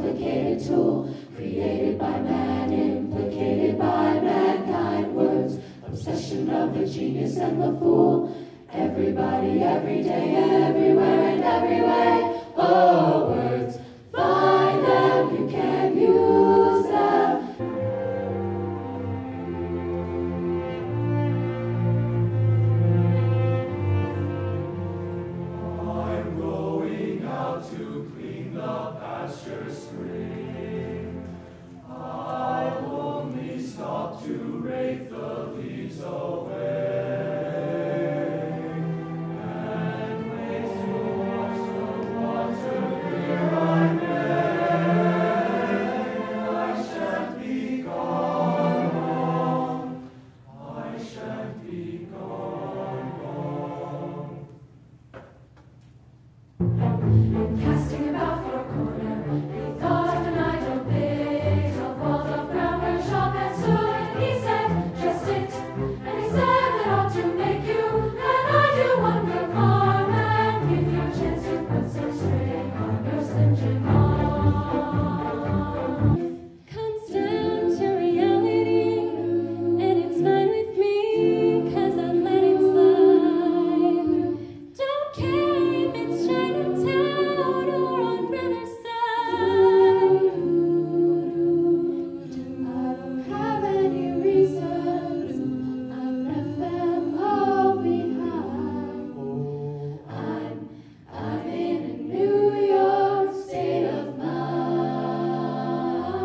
complicated tool created by man, implicated by mankind. Words, obsession of the genius and the fool. Everybody, every day, everywhere, and every way. Oh. Christmas.